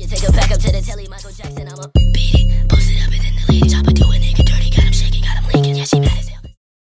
You take it back up to the telly, Michael Jackson, I'm a beat